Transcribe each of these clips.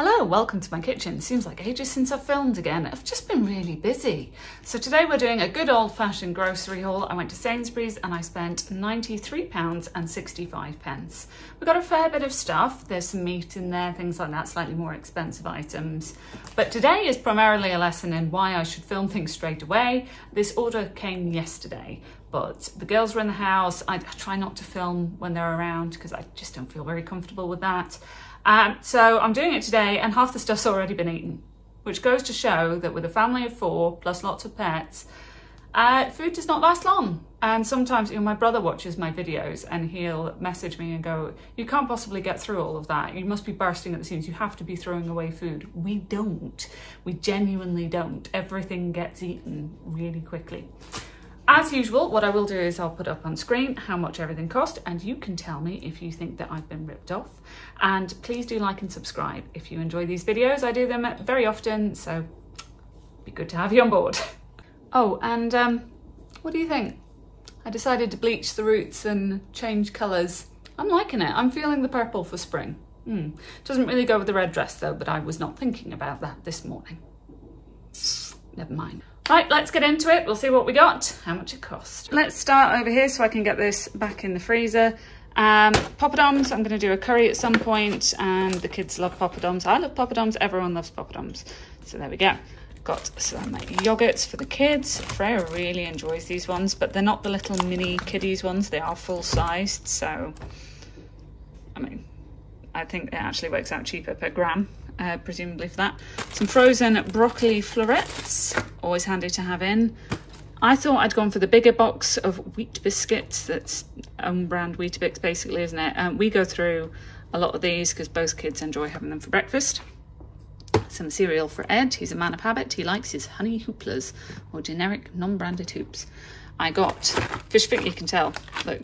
Hello, welcome to my kitchen. Seems like ages since I've filmed again. I've just been really busy. So today we're doing a good old fashioned grocery haul. I went to Sainsbury's and I spent £93 and 65 pence. We got a fair bit of stuff. There's some meat in there, things like that, slightly more expensive items. But today is primarily a lesson in why I should film things straight away. This order came yesterday, but the girls were in the house. I try not to film when they're around because I just don't feel very comfortable with that. Um, so I'm doing it today and half the stuff's already been eaten, which goes to show that with a family of four plus lots of pets, uh, food does not last long. And sometimes, you know, my brother watches my videos and he'll message me and go, you can't possibly get through all of that. You must be bursting at the seams. You have to be throwing away food. We don't. We genuinely don't. Everything gets eaten really quickly. As usual, what I will do is I'll put up on screen how much everything cost and you can tell me if you think that I've been ripped off. And please do like and subscribe if you enjoy these videos. I do them very often, so be good to have you on board. Oh, and um, what do you think? I decided to bleach the roots and change colours. I'm liking it. I'm feeling the purple for spring. Hmm. Doesn't really go with the red dress though, but I was not thinking about that this morning. Never mind. Right, let's get into it. We'll see what we got, how much it cost. Let's start over here so I can get this back in the freezer. Um, poppadoms, I'm going to do a curry at some point and the kids love poppadoms. I love poppadoms, everyone loves poppadoms. So there we go. Got some yogurts for the kids. Freya really enjoys these ones, but they're not the little mini kiddies ones. They are full-sized, so, I mean, I think it actually works out cheaper per gram uh, presumably for that. Some frozen broccoli florets, always handy to have in. I thought I'd gone for the bigger box of wheat biscuits. That's own brand Weetabix basically, isn't it? Um, we go through a lot of these because both kids enjoy having them for breakfast. Some cereal for Ed. He's a man of habit. He likes his honey hooplas or generic non-branded hoops. I got fish finger, you can tell, look,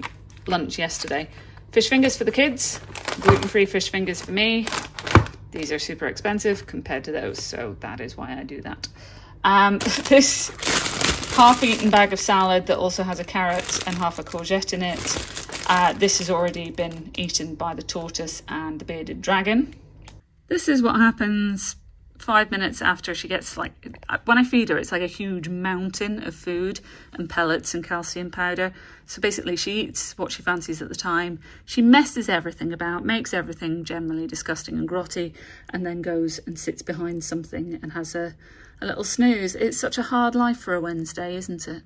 lunch yesterday. Fish fingers for the kids, gluten-free fish fingers for me, these are super expensive compared to those, so that is why I do that. Um, this half-eaten bag of salad that also has a carrot and half a courgette in it. Uh, this has already been eaten by the tortoise and the bearded dragon. This is what happens five minutes after she gets like, when I feed her, it's like a huge mountain of food and pellets and calcium powder. So basically she eats what she fancies at the time. She messes everything about, makes everything generally disgusting and grotty, and then goes and sits behind something and has a, a little snooze. It's such a hard life for a Wednesday, isn't it?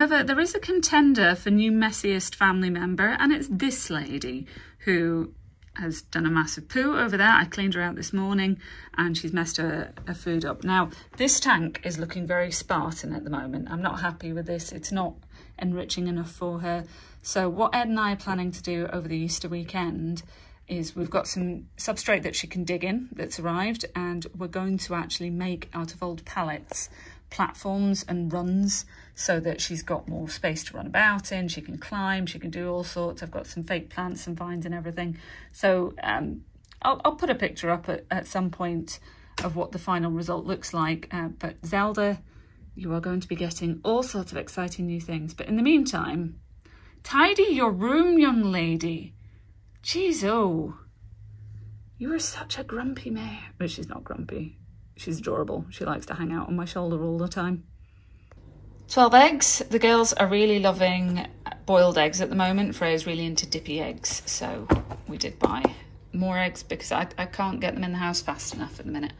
However, there is a contender for new messiest family member, and it's this lady who has done a massive poo over there. I cleaned her out this morning and she's messed her, her, food up. Now, this tank is looking very Spartan at the moment. I'm not happy with this. It's not enriching enough for her. So what Ed and I are planning to do over the Easter weekend is we've got some substrate that she can dig in that's arrived and we're going to actually make out of old pallets platforms and runs so that she's got more space to run about in. She can climb, she can do all sorts. I've got some fake plants and vines and everything. So um, I'll, I'll, put a picture up at, at, some point of what the final result looks like. Uh, but Zelda, you are going to be getting all sorts of exciting new things. But in the meantime, tidy your room, young lady. Jeez, oh. You are such a grumpy mare. But she's not grumpy. She's adorable. She likes to hang out on my shoulder all the time. 12 eggs. The girls are really loving boiled eggs at the moment. Freya's really into dippy eggs. So we did buy more eggs because I, I can't get them in the house fast enough at the minute.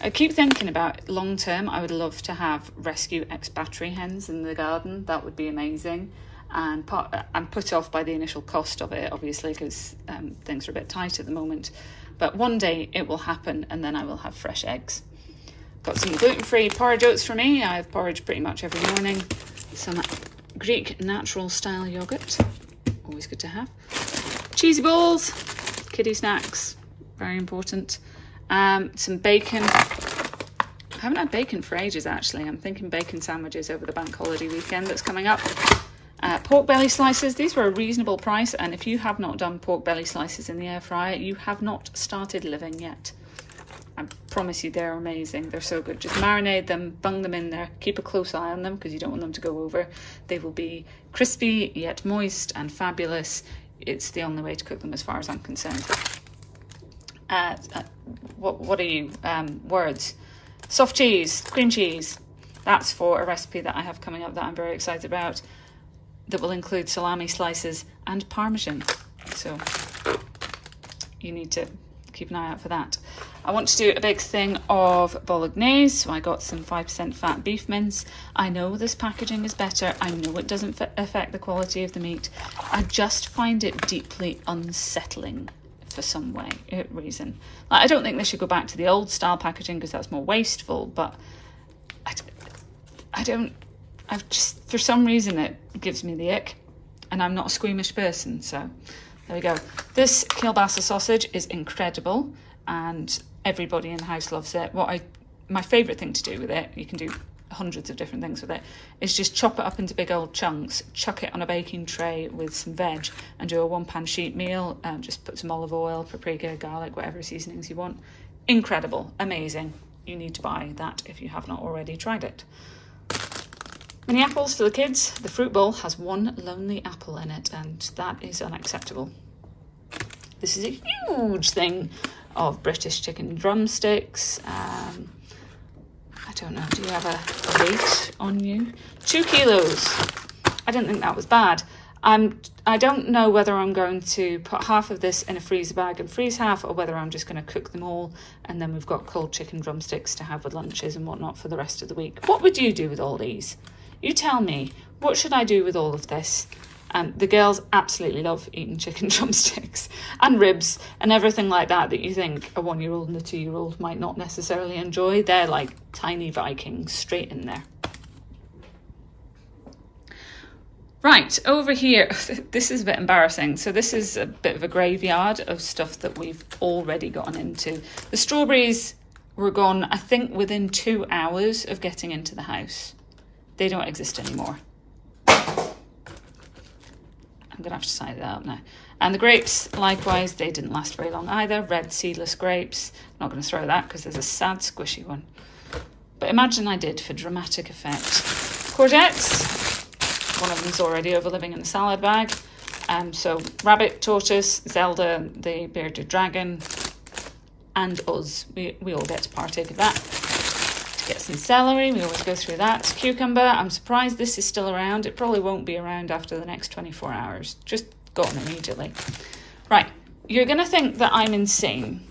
I keep thinking about long term, I would love to have rescue ex battery hens in the garden. That would be amazing. And part, I'm put off by the initial cost of it, obviously, because um, things are a bit tight at the moment. But one day it will happen and then I will have fresh eggs. Got some gluten-free porridge oats for me. I have porridge pretty much every morning. Some Greek natural style yogurt. Always good to have. Cheesy balls, kiddie snacks, very important. Um, some bacon. I haven't had bacon for ages actually. I'm thinking bacon sandwiches over the bank holiday weekend that's coming up. Uh, pork belly slices, these were a reasonable price and if you have not done pork belly slices in the air fryer, you have not started living yet. I promise you they're amazing. They're so good. Just marinate them, bung them in there. Keep a close eye on them because you don't want them to go over. They will be crispy yet moist and fabulous. It's the only way to cook them as far as I'm concerned. uh, uh, what, what are you, um, words? Soft cheese, cream cheese. That's for a recipe that I have coming up that I'm very excited about that will include salami slices and parmesan. So you need to keep an eye out for that. I want to do a big thing of bolognese, so I got some 5% fat beef mince. I know this packaging is better. I know it doesn't affect the quality of the meat. I just find it deeply unsettling for some way uh, reason. Like, I don't think they should go back to the old style packaging because that's more wasteful, but I, I don't, I've just, for some reason it gives me the ick and I'm not a squeamish person, so there we go. This kielbasa sausage is incredible and everybody in the house loves it. What I my favourite thing to do with it, you can do hundreds of different things with it, is just chop it up into big old chunks, chuck it on a baking tray with some veg, and do a one pan sheet meal. Um, just put some olive oil, paprika, garlic, whatever seasonings you want. Incredible, amazing. You need to buy that if you have not already tried it. Mini apples for the kids. The fruit bowl has one lonely apple in it, and that is unacceptable. This is a huge thing of British chicken drumsticks. Um, I don't know, do you have a, a weight on you? Two kilos. I didn't think that was bad. I'm, I don't know whether I'm going to put half of this in a freezer bag and freeze half, or whether I'm just going to cook them all, and then we've got cold chicken drumsticks to have with lunches and whatnot for the rest of the week. What would you do with all these? You tell me, what should I do with all of this? And the girls absolutely love eating chicken drumsticks and ribs and everything like that that you think a one year old and a two year old might not necessarily enjoy. They're like tiny Vikings straight in there. Right, over here, this is a bit embarrassing. So, this is a bit of a graveyard of stuff that we've already gotten into. The strawberries were gone, I think, within two hours of getting into the house. They don't exist anymore. I'm going to have to sign that up now. And the grapes, likewise, they didn't last very long either. Red seedless grapes. I'm not going to throw that because there's a sad, squishy one. But imagine I did for dramatic effect. Courgettes. One of them's already over living in the salad bag. Um, so rabbit, tortoise, Zelda, the bearded dragon, and us. We, we all get to partake of that. Get some celery, we always go through that. Cucumber, I'm surprised this is still around. It probably won't be around after the next 24 hours. Just gone immediately. Right, you're going to think that I'm insane.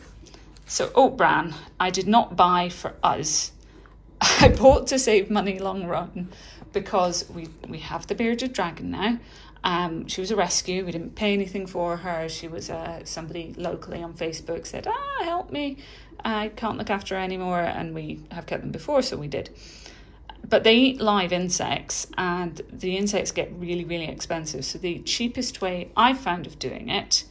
So, oat bran, I did not buy for us. I bought to save money long run because we, we have the bearded dragon now. Um, she was a rescue. We didn't pay anything for her. She was uh, somebody locally on Facebook said, "Ah, help me! I can't look after her anymore," and we have kept them before, so we did. But they eat live insects, and the insects get really, really expensive. So the cheapest way I've found of doing it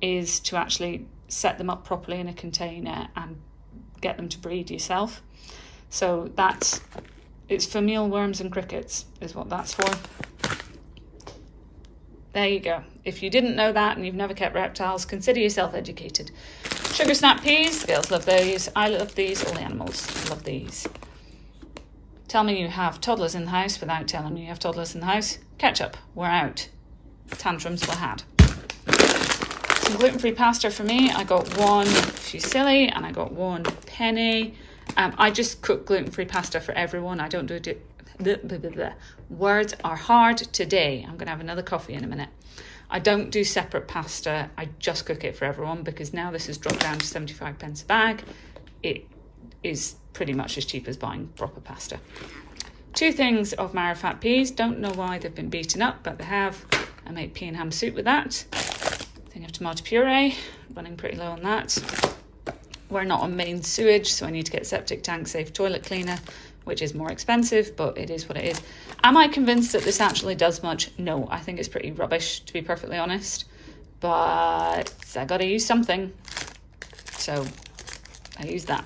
is to actually set them up properly in a container and get them to breed yourself. So that's it's for mealworms and crickets, is what that's for. There you go. If you didn't know that and you've never kept reptiles, consider yourself educated. Sugar snap peas, girls love those. I love these, all the animals love these. Tell me you have toddlers in the house without telling me you have toddlers in the house. Ketchup, we're out. Tantrums were had. Some gluten-free pasta for me. I got one fusilli and I got one penne. Um, I just cook gluten-free pasta for everyone. I don't do it Blah, blah, blah, Words are hard today. I'm going to have another coffee in a minute. I don't do separate pasta. I just cook it for everyone because now this has dropped down to 75 pence a bag. It is pretty much as cheap as buying proper pasta. Two things of marrowfat peas. Don't know why they've been beaten up, but they have. I make pea and ham soup with that. Thing of tomato puree, running pretty low on that. We're not on main sewage, so I need to get septic tank safe toilet cleaner which is more expensive, but it is what it is. Am I convinced that this actually does much? No, I think it's pretty rubbish, to be perfectly honest. But I gotta use something. So I use that.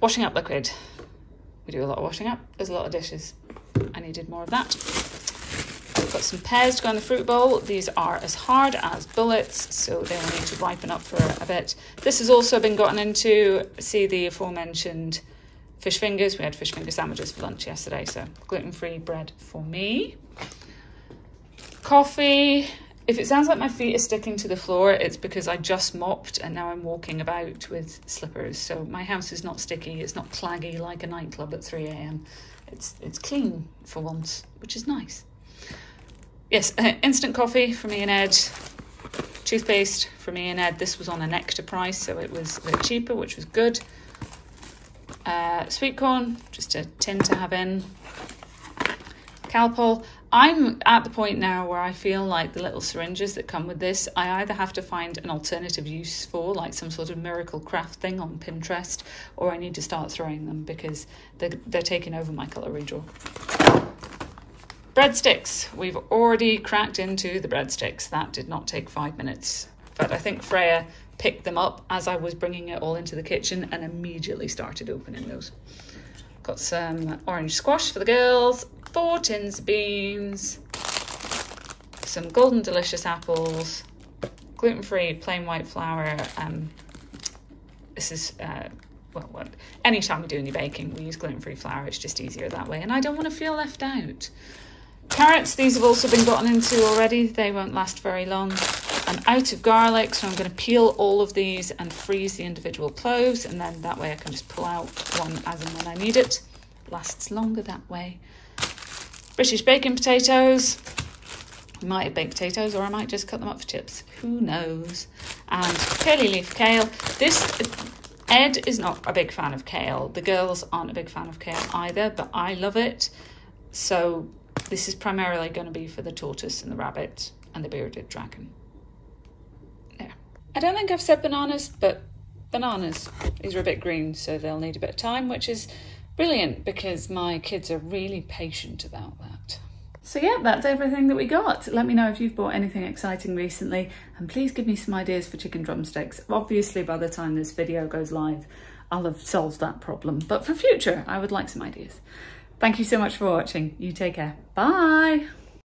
Washing up liquid. We do a lot of washing up. There's a lot of dishes. I needed more of that. I've got some pears to go in the fruit bowl. These are as hard as bullets, so they'll need to ripen up for a bit. This has also been gotten into, see the aforementioned fish fingers. We had fish finger sandwiches for lunch yesterday, so gluten free bread for me. Coffee. If it sounds like my feet are sticking to the floor, it's because I just mopped and now I'm walking about with slippers. So my house is not sticky, it's not claggy like a nightclub at 3am. It's, it's clean for once, which is nice. Yes, uh, instant coffee for me and Ed. Toothpaste for me and Ed. This was on a Nectar price, so it was a bit cheaper, which was good. Uh, sweet corn, just a tin to have in. Calpol. I'm at the point now where I feel like the little syringes that come with this, I either have to find an alternative use for, like some sort of miracle craft thing on Pinterest, or I need to start throwing them because they're, they're taking over my cutlery drawer. Breadsticks. We've already cracked into the breadsticks. That did not take five minutes. But I think Freya picked them up as I was bringing it all into the kitchen and immediately started opening those. Got some orange squash for the girls, four tins of beans, some golden delicious apples, gluten-free plain white flour. Um, this is, uh, well, what, anytime we do any baking, we use gluten-free flour. It's just easier that way. And I don't want to feel left out. Carrots, these have also been gotten into already. They won't last very long. I'm out of garlic, so I'm going to peel all of these and freeze the individual cloves, and then that way I can just pull out one as and when I need it. Lasts longer that way. British bacon potatoes. I might have baked potatoes, or I might just cut them up for chips. Who knows? And curly leaf kale. This Ed is not a big fan of kale. The girls aren't a big fan of kale either, but I love it. So this is primarily going to be for the tortoise and the rabbit and the bearded dragon. I don't think I've said bananas, but bananas. These are a bit green, so they'll need a bit of time, which is brilliant because my kids are really patient about that. So yeah, that's everything that we got. Let me know if you've bought anything exciting recently and please give me some ideas for chicken drumsticks. Obviously by the time this video goes live, I'll have solved that problem, but for future, I would like some ideas. Thank you so much for watching. You take care. Bye.